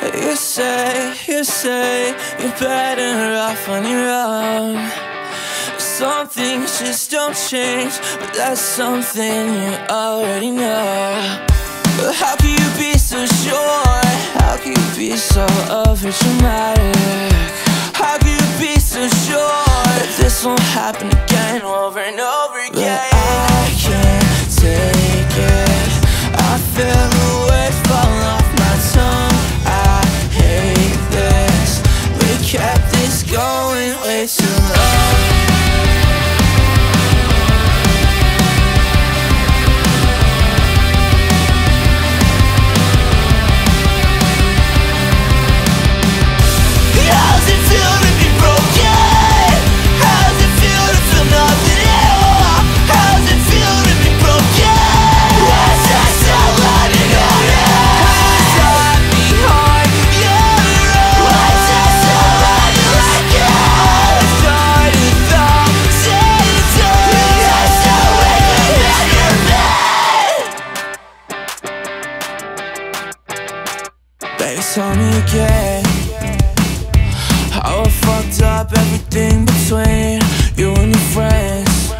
You say, you say you're better off on your own. Some things just don't change, but that's something you already know. But how can you be so sure? How can you be so overdramatic? How can you be so sure that this won't happen again over and over again? But going Baby, tell me again how I fucked up everything between you and your friends.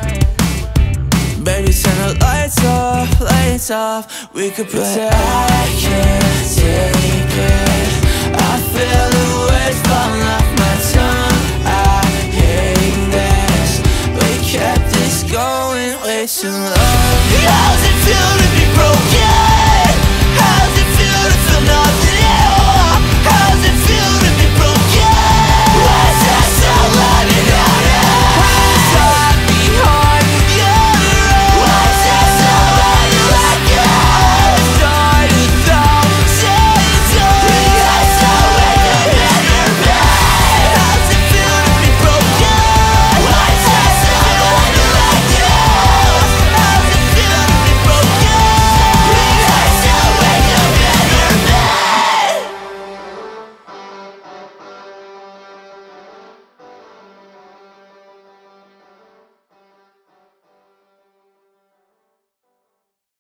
Baby, turn the lights off, lights off. We could pretend I can't take it. I feel the words falling off my tongue. I hate this. We kept this going way too long. How's it feel to be broken?